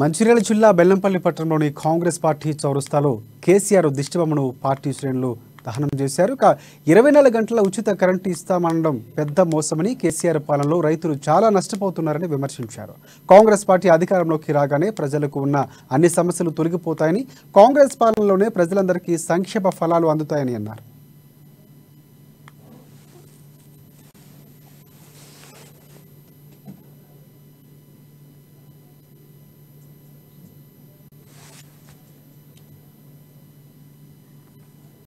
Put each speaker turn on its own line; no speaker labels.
మంచిర్యాల జిల్లా బెల్లంపల్లి పట్టణంలోని కాంగ్రెస్ పార్టీ చౌరస్తాలో కేసీఆర్ దిష్టిబొమ్మను పార్టీ శ్రేణులు దహనం చేశారు. ఇక ఇరవై నాలుగు గంటల ఉచిత కరెంటు ఇస్తామనడం పెద్ద మోసమని కేసీఆర్ పాలనలో రైతులు చాలా నష్టపోతున్నారని విమర్శించారు. కాంగ్రెస్ పార్టీ అధికారంలోకి రాగానే ప్రజలకు ఉన్న అన్ని సమస్యలు తొలగిపోతాయని కాంగ్రెస్ పాలనలోనే ప్రజలందరికీ సంక్షేమ ఫలాలు అందుతాయని అన్నారు.